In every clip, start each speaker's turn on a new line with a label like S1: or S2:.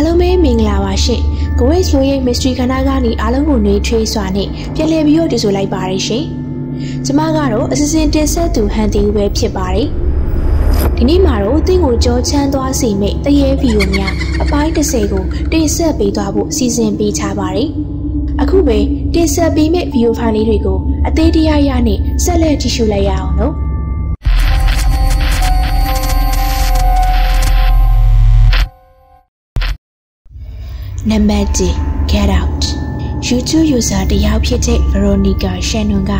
S1: အားလုံးပဲမင်္ဂလာပါရှင်။ Grace လိုရဲ့ Mystery ခန္ဓာကနေအားလုံးကိုနှွေးထွေးစွာနဲ့ပြန်လည်ပြီးတော့ကြိုဆိုလိုက်ပါရရှင်။ကျမကတော့အစစင်တင်ဆက်သူဟန်တီဦးပဲဖြစ်ပါတယ်။ဒီနေ့မှာတော့သင်ကိုကြောချမ်းသွားစေမယ့်တရေဗီယိုများအပိုင်း30ကိုတင်ဆက်ပေးသွားဖို့စီစဉ်ပေးချပါတယ်။အခုပဲတင်ဆက်ပေးမယ့်ဗီဒီယိုဖိုင်လေးတွေကိုအသေးတရားရနဲ့ဆက်လက်ကြည့်ရှုလိုက်ရအောင်နော်။ နံပါတ်1 get out YouTube user တယောက်ဖြစ်တဲ့ Veronica Shannon က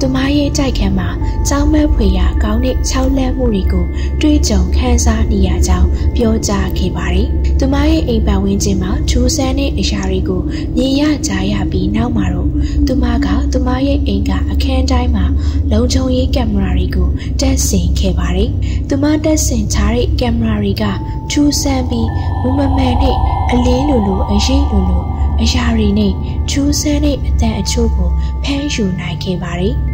S1: သူမရဲ့တိုက်ခံမှာကြောင်းမဲ့ဖွေရာကောင်းတဲ့၆လက်မှုတွေကိုတွေးကြုံခန်းစားနေရကြောင်းပြောကြားခဲ့ပါတယ်။သူမရဲ့အိမ်ပတ်ဝန်းကျင်မှာထူးဆန်းတဲ့အရာတွေကိုမြင်ရကြားရပြီးနောက်မှာတော့သူမကသူမရဲ့အိမ်ကအခန်းတိုင်းမှာလုံခြုံရေးကင်မရာတွေကိုတက်ဆင်ခဲ့ပါတယ်။သူမတက်ဆင်ထားတဲ့ကင်မရာတွေကထူးဆန်းပြီးမူမမှန်နဲ့ အလင်းလိုလိုအရေးလိုလိုအရာတွေနဲ့ထူးဆန်းတဲ့အတန်အချို့ကိုဖမ်းယူနိုင်ခဲ့ပါတယ်။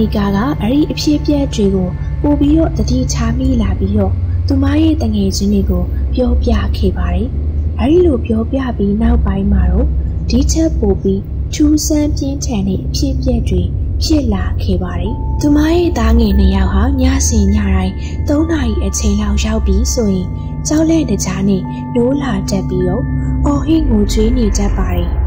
S1: နီကာကအဲ့ဒီအဖြစ်အပျက်တွေကိုပို့ပြီးတော့တတိချမိလာပြီးတော့သူမရဲ့တငယ်ချင်းတွေကိုပြောပြခဲ့ပါတယ်။အဲ့ဒီလိုပြောပြပြီးနောက်ပိုင်းမှာတော့ဒီချက်ပို့ပြီးထူးဆန်းပြင်းထန်တဲ့အဖြစ်အပျက်တွေဖြစ်လာခဲ့ပါတယ်။သူမရဲ့သားငယ်နှစ်ယောက်ဟာညစဉ်ညတိုင်း၃နာရီအချိန်လောက်ရောက်ပြီးဆိုရင်ကြောက်လက်တကြားနဲ့နိုးလာတတ်ပြီးတော့အော်ဟင်းငိုကြွေးနေတတ်ပါတယ်။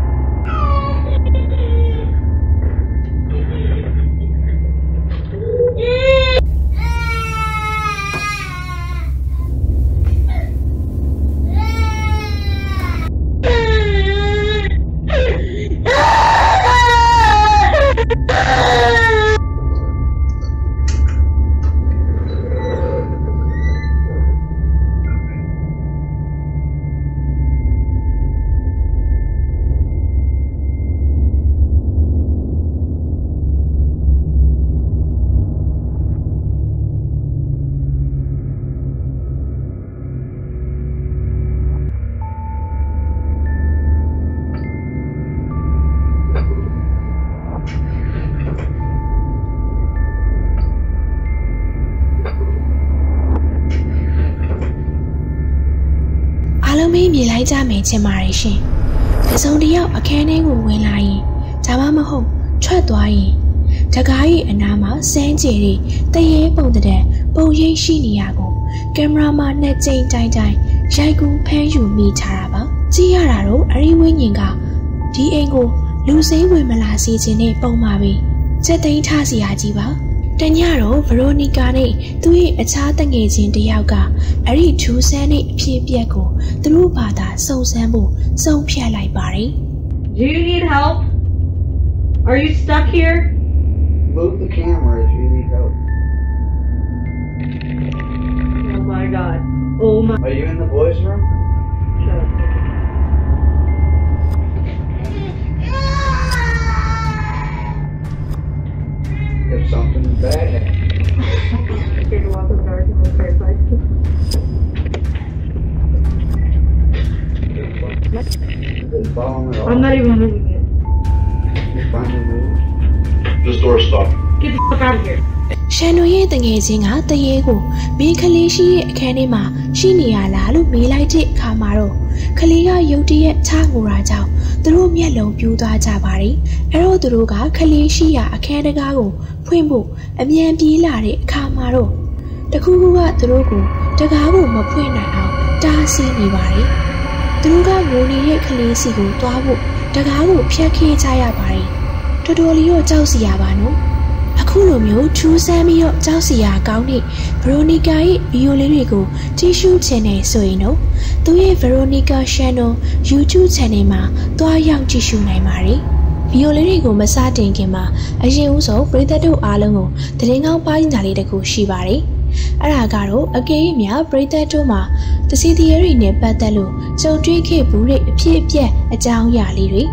S1: မြင်လိုက်ကြမယ်ချင်ပါတယ်ရှင်။တစုံတယောက်အခန်းထဲကိုဝင်လာရင်ဒါမှမဟုတ်ထွက်သွားရင်တကားရဲ့အနားမှာစမ်းကြည်တဲ့တရေပုံတဲ့ပုံရိပ်ရှိနေရကိုကင်မရာမှာနှစ်ကြိမ်တိုင်းတိုင်းရိုက်ကူးဖမ်းယူမိထားတာပါ။ကြည့်ရတာတော့အရီဝင်းညင်ကဒီအိမ်ကိုလူစိမ်းဝင်မလာစေခြင်းနဲ့ပုံပါပဲ။ချက်သိမ်းထားစီရကြီးပါ။ တညတော့ဗရိုနီကာနဲ့သူ့ရဲ့အခြားတငယ်ချင်းတယောက်ကအဲ့ဒီထူးဆန်းတဲ့အဖြစ်အပျက်ကိုသူတို့ဘာသာစုံစမ်းဖို့စုံဖြတ်လိုက်ပါတယ်
S2: Do you need help? Are you stuck here?
S3: Move the camera if you need help.
S2: Oh my god. Oh my
S3: Are you in the boys' room?
S2: Shut Out of here.
S1: ရှန်နိုရဲ့တငယ်ချင်းကတရေကိုမင်းကလေးရှိရဲ့အခန်းထဲမှာရှိနေရလားလို့မေးလိုက်တဲ့အခါမှာတော့ကလေးကရုတ်တရက်ချငိုတာကြောင့်သူတို့မျက်လုံးပြူးသွားကြပါတယ်။အဲတော့သူတို့ကကလေးရှိရာအခန်းတကားကိုဖွင့်ဖို့အမြန်ပြေးလာတဲ့အခါမှာတော့တခုခုကသူတို့ကိုတကားကိုမဖွင့်နိုင်အောင်တားဆီးနေပါတယ်။ သူတို့ကငိုနေတဲ့ကလေးစီကိုတွားဖို့တကားကိုဖျက်ခေးကြရပါတယ်။တော်တော်လေးတော့ကြောက်စီရပါနော်။အခုလိုမျိုးထူးဆန်းပြီးတော့ကြောက်စရာကောင်းတဲ့ဗရိုနီကာရဲ့ဗီဒီယိုလေးတွေကိုကြည့်ရှုချင်နေဆိုရင်တော့သူရဲ့ Veronica Channel YouTube Channel မှာတွားရောက်ကြည့်ရှုနိုင်ပါတယ်။ဗီဒီယိုလေးတွေကိုမစတင်ခင်မှာအရင်ဦးဆုံးပရိသတ်တို့အားလုံးကိုသတင်းကောင်းပိုင်းစာလေးတစ်ခုရှိပါတယ် အဲ့ဒါကတော့အကေးမြပရိသတ်တို့မှာတစီတရေတွေနဲ့ပတ်သက်လို့ကြုံတွေ့ခဲ့ဘူးတဲ့အဖြစ်အပျက်အကြောင်းအရာလေးတွေ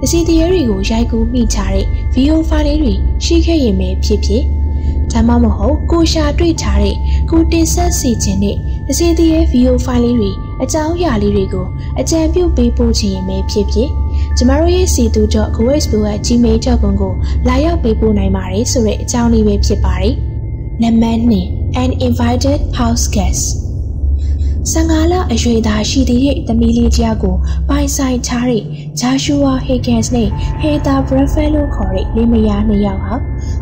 S1: တစီတရေတွေကိုရိုက်ကူးမိချတဲ့ဗီဒီယိုဖိုင်လေးတွေရှိခဲ့ရင်ပဲဖြစ်ဖြစ်ဒါမှမဟုတ်ကိုရှာတွေ့ချတဲ့ကိုတင်ဆက်စီခြင်းနဲ့တစီတရေဗီဒီယိုဖိုင်လေးတွေအကြောင်းအရာလေးတွေကိုအကြံပြုပေးပို့ခြင်းရင်ပဲဖြစ်ဖြစ်ကျမတို့ရဲ့စီတူ .goexpo@gmail.com ကိုလာရောက်ပေးပို့နိုင်ပါတယ်ဆိုတဲ့အကြောင်းလေးပဲဖြစ်ပါတယ်။နံပါတ်2 an invited house guest ဆန်ကားလအရွယ်သားရှိသေးတဲ့သမီးလေးတယောက်ကိုပိုင်ဆိုင်ထားတဲ့ဂျာရှူဝါဟေဂန်စ်နဲ့ဟေတာဘရက်ဖဲလို့ခေါ်တဲ့လင်မယားနှစ်ယောက်ဟာ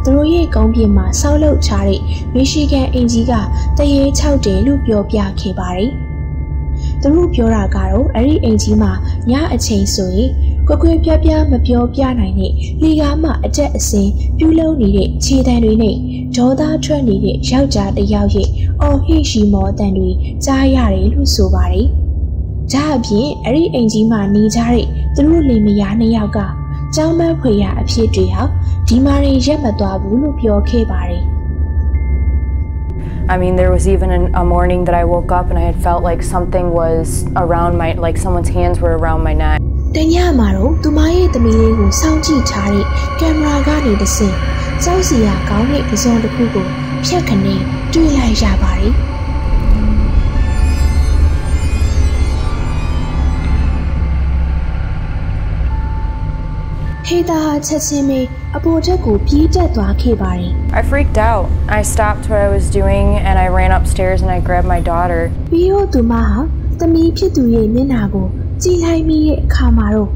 S1: သူတို့ရဲ့ကုန်းပြင်မှာဆောက်လုပ်ထားတဲ့မီရှီဂန်အင်ကြီးကတရေ၆တယ်လို့ပြောပြခဲ့ပါတယ်။သူတို့ပြောတာကတော့အဲ့ဒီအိမ်ကြီးမှာညအချိန်ဆိုရင် ကွက်ကွက်ပြပြမပြောပြနိုင်တဲ့လေကားမှအကျက်အစင်ပြုလုပ်နေတဲ့ခြေတံတွေနဲ့ဒေါသထွက်နေတဲ့ယောက်ျားတစ်ယောက်ရဲ့အော်ဟိရှိမောတန်တွေကြားရတယ်လို့ဆိုပါတယ်။ဒါအပြင်အဲ့ဒီအိမ်ကြီးမှာနေကြတဲ့သူတို့လင်မယားနှစ်ယောက်ကကျောင်းမဖွေရအဖြစ်တွေဟာဒီမာရင်ရက်မသွားဘူးလို့ပြောခဲ့ပါတယ်။
S4: I mean, there was even an, a morning that I woke up and I had felt like something was around my, like someone's hands were around my neck.
S1: တညမှာတော့သူမရဲ့သမီးလေးကိုစောင့်ကြည့်ထားတဲ့ကင်မရာကနေတစ်ဆင့်စောက်စီယာကောင်းတဲ့ပစုံတစ်ခုကိုဖြတ်ခနဲ့တွေ့လိုက်ရပါတယ်။ဟေတာဟာချက်ချင်းပဲအပေါ်ချက်ကိုပြေးတက်သွားခဲ့ပါတယ်
S4: I freaked out. I stopped what I was doing and I ran upstairs and I grabbed my daughter.
S1: ။ပြီးတော့သူမဟာ သမီးဖြစ်သူရဲ့မျက်နှာကိုကြည့်လိုက်မိရဲ့အခါမှာတော့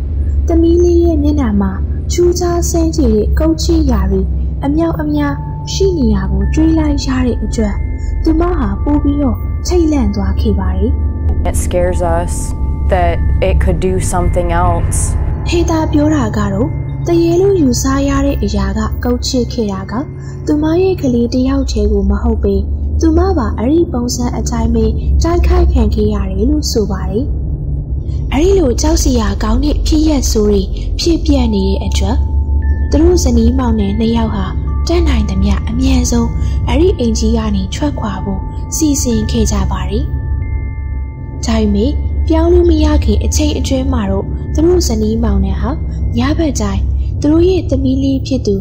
S1: သမီးလေးရဲ့မျက်နှာမှာချူးချားဆင်းကြည့်တဲ့ကုတ်ချီရာတွေအမြောက်အများရှိနေရကိုတွေးလိုက်ရတဲ့အတွက်သူမဟာပိုးပြီးတော့ချိတ်လန့်သွားခဲ့ပါတယ်
S4: It scares us that it could do something else.
S1: ။ဟေတာပြောတာကတော့တရေလို့ယူဆရတဲ့အရာကကုတ်ချစ်ခဲ့တာကသူမရဲ့ကလေးတယောက်ချေကိုမဟုတ်ပေ သူမပါအဲ့ဒီပုံစံအတိုင်းပဲတိုက်ခိုက်ခံခဲ့ရတယ်လို့ဆိုပါတယ်။အဲ့ဒီလိုကြောက်စရာကောင်းတဲ့ဖြစ်ရက်ဆိုးတွေဖြစ်ပြနေတဲ့အတွက်သူတို့ဇနီးမောင်နဲ့နှစ်ယောက်ဟာတန်းနိုင်သမျှအမြန်ဆုံးအဲ့ဒီအိမ်ကြီးကနေထွက်ခွာဖို့စီစဉ်ခဲ့ကြပါတယ်။ဒါပေမဲ့ပြောင်းလို့မရခင်အချိန်အတွင်းမှာတော့သူတို့ဇနီးမောင်နဲ့ဟာညဘက်တိုင်းသူတို့ရဲ့သမီးလေးဖြစ်သူ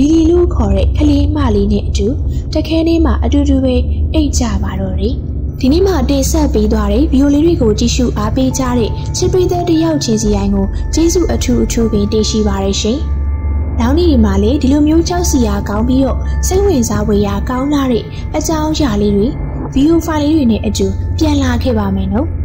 S1: လီလီလို့ခေါ်တဲ့ကလေးမလေးနဲ့အတူတခဲလေးမှာအတူတူပဲအိတ်ကြပါတော့တယ်ဒီနေ့မှတင်ဆက်ပေးသွားတဲ့ဗီဒီယိုလေးတွေကိုကြည့်ရှုအားပေးကြတဲ့ချစ်ပရိသတ်တယောက်ချင်းစီတိုင်းကိုကျေးဇူးအထူးအထူးပင်တင်ရှိပါရရှင်။နောက်နေ့ဒီမှာလေဒီလိုမျိုးကြောက်စရာကောင်းပြီးတော့စိတ်ဝင်စားဖွယ်ရာကောင်းလာတဲ့အကြောင်းအရာလေးတွေဗီဒီယိုဖိုင်လေးတွေနဲ့အတူပြန်လာခဲ့ပါမယ်နော်။